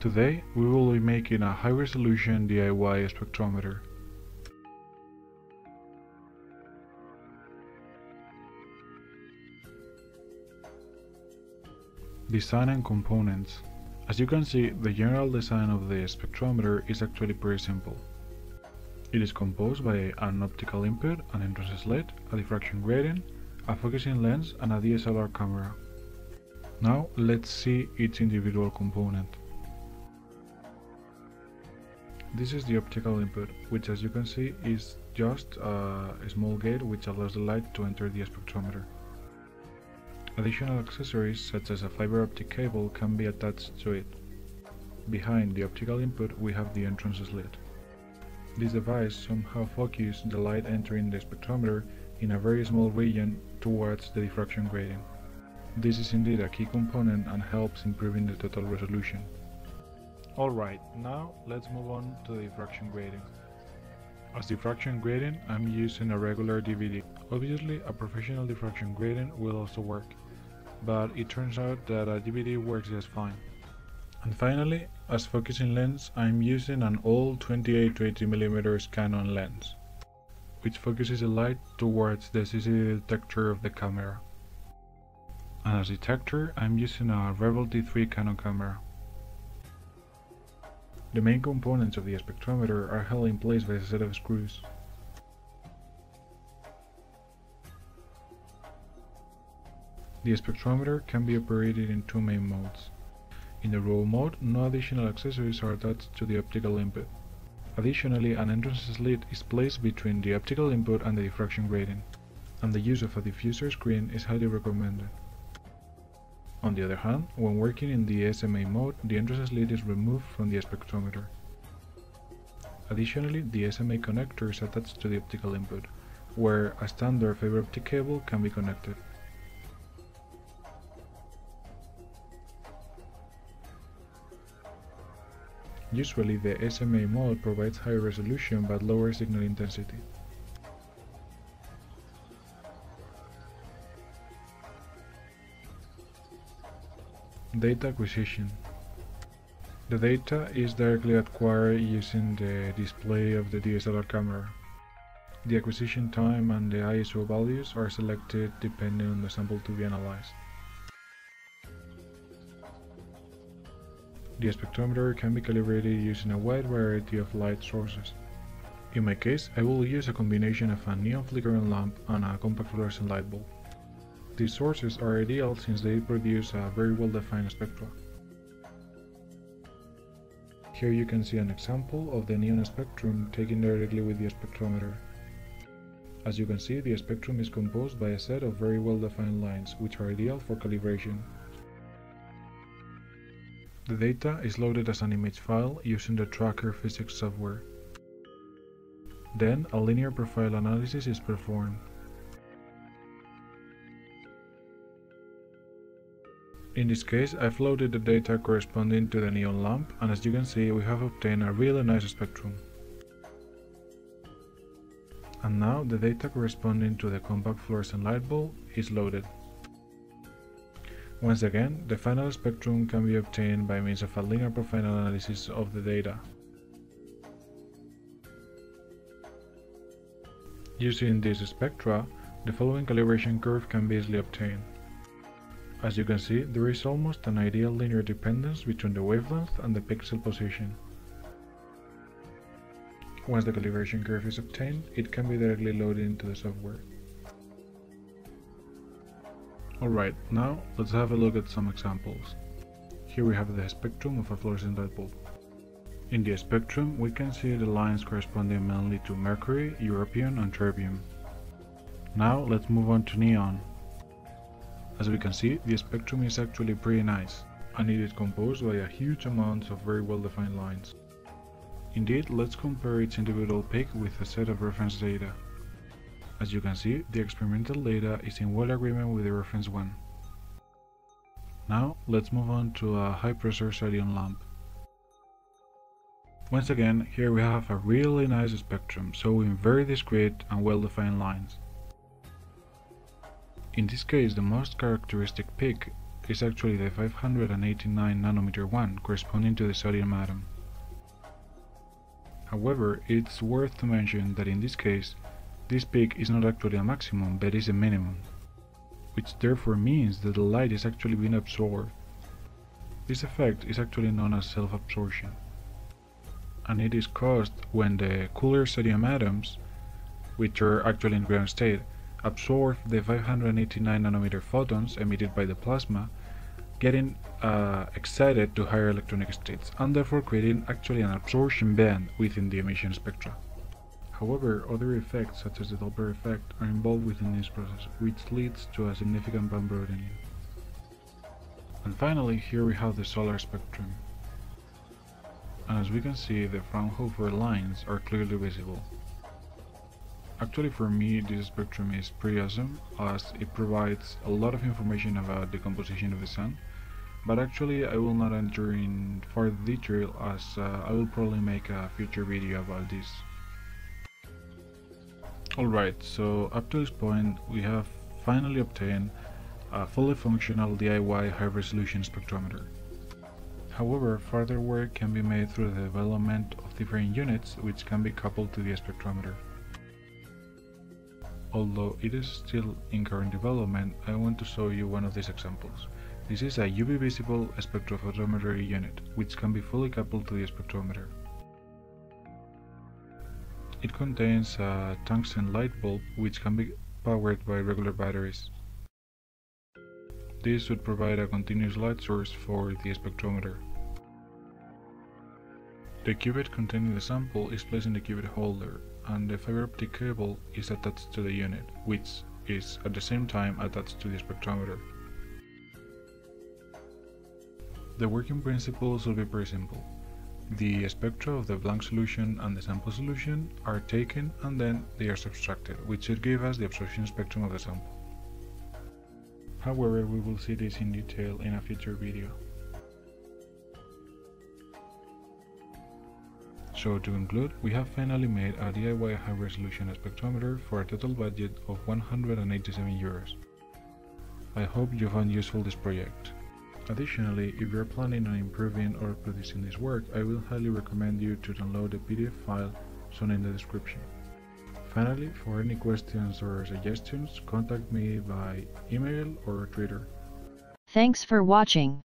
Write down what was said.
Today we will be making a high resolution DIY spectrometer. Design and components. As you can see, the general design of the spectrometer is actually pretty simple. It is composed by an optical input, an entrance slit, a diffraction grating, a focusing lens and a DSLR camera. Now let's see each individual component. This is the optical input, which as you can see is just a small gate which allows the light to enter the spectrometer. Additional accessories such as a fiber optic cable can be attached to it. Behind the optical input we have the entrance slit. This device somehow focuses the light entering the spectrometer in a very small region towards the diffraction grating. This is indeed a key component and helps improving the total resolution. Alright, now let's move on to the diffraction grating. As diffraction grating, I'm using a regular DVD. Obviously, a professional diffraction grating will also work but it turns out that a DVD works just fine. And finally, as focusing lens, I'm using an old 28 to 80mm Canon lens, which focuses the light towards the CCD detector of the camera. And as detector, I'm using a Rebel T3 Canon camera. The main components of the spectrometer are held in place by a set of screws. The spectrometer can be operated in two main modes. In the roll mode, no additional accessories are attached to the optical input. Additionally, an entrance slit is placed between the optical input and the diffraction grating, and the use of a diffuser screen is highly recommended. On the other hand, when working in the SMA mode, the entrance slit is removed from the spectrometer. Additionally, the SMA connector is attached to the optical input, where a standard fiber optic cable can be connected. Usually the SMA mode provides higher resolution but lower signal intensity. Data acquisition. The data is directly acquired using the display of the DSLR camera. The acquisition time and the ISO values are selected depending on the sample to be analyzed. The spectrometer can be calibrated using a wide variety of light sources. In my case, I will use a combination of a neon flickering lamp and a compact fluorescent light bulb. These sources are ideal since they produce a very well-defined spectra. Here you can see an example of the neon spectrum taken directly with the spectrometer. As you can see, the spectrum is composed by a set of very well-defined lines, which are ideal for calibration. The data is loaded as an image file using the Tracker physics software. Then a linear profile analysis is performed. In this case, I've loaded the data corresponding to the neon lamp and as you can see we have obtained a really nice spectrum. And now the data corresponding to the compact fluorescent light bulb is loaded. Once again, the final spectrum can be obtained by means of a linear profile analysis of the data. Using this spectra, the following calibration curve can be easily obtained. As you can see, there is almost an ideal linear dependence between the wavelength and the pixel position. Once the calibration curve is obtained, it can be directly loaded into the software. Alright, now let's have a look at some examples. Here we have the spectrum of a fluorescent light bulb. In the spectrum, we can see the lines corresponding mainly to mercury, europium and terbium. Now let's move on to neon. As we can see, the spectrum is actually pretty nice, and it is composed by a huge amount of very well defined lines. Indeed, let's compare each individual peak with a set of reference data. As you can see, the experimental data is in well agreement with the reference one. Now, let's move on to a high pressure sodium lamp. Once again, here we have a really nice spectrum, showing very discrete and well-defined lines. In this case, the most characteristic peak is actually the 589 nanometer one, corresponding to the sodium atom. However, it's worth to mention that in this case, this peak is not actually a maximum, but is a minimum, which therefore means that the light is actually being absorbed. This effect is actually known as self-absorption, and it is caused when the cooler sodium atoms, which are actually in ground state, absorb the 589 nanometer photons emitted by the plasma getting uh, excited to higher electronic states and therefore creating actually an absorption band within the emission spectra. However, other effects such as the Doppler effect are involved within this process, which leads to a significant band broadening. And finally, here we have the solar spectrum. And as we can see, the Fraunhofer lines are clearly visible. Actually for me this spectrum is pretty awesome as it provides a lot of information about the composition of the sun but actually I will not enter in further detail as uh, I will probably make a future video about this. Alright, so up to this point we have finally obtained a fully functional DIY high resolution spectrometer. However, further work can be made through the development of different units which can be coupled to the spectrometer. Although it is still in current development, I want to show you one of these examples. This is a UV visible spectrophotometry unit, which can be fully coupled to the spectrometer. It contains a tungsten light bulb which can be powered by regular batteries. This would provide a continuous light source for the spectrometer. The cuvette containing the sample is placed in the cuvette holder, and the fiber optic cable is attached to the unit, which is at the same time attached to the spectrometer. The working principles will be pretty simple. The spectra of the blank solution and the sample solution are taken and then they are subtracted, which should give us the absorption spectrum of the sample. However, we will see this in detail in a future video. So to conclude, we have finally made a DIY high resolution spectrometer for a total budget of 187 euros. I hope you found useful this project. Additionally, if you are planning on improving or producing this work, I will highly recommend you to download the PDF file shown in the description. Finally, for any questions or suggestions, contact me by email or Twitter. Thanks for watching.